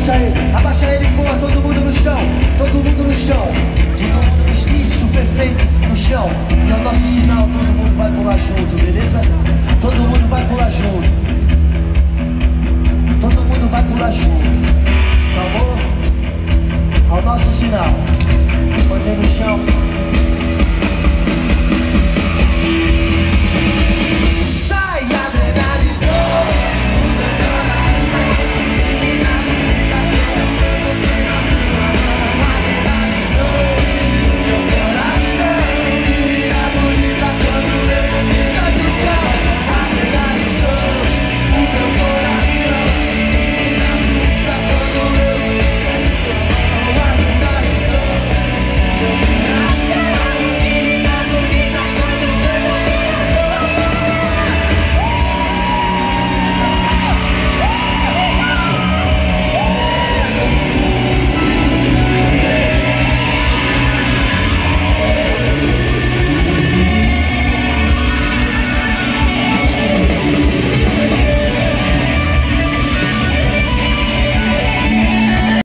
Abaixa ele, abaixa ele, boa, todo mundo no chão, todo mundo no chão, todo mundo no chão, isso, perfeito, no chão. E é o nosso sinal, todo mundo vai pular junto, beleza? Todo mundo vai pular junto. Todo mundo vai pular junto. Tá bom? Ao nosso sinal. Mantém no chão.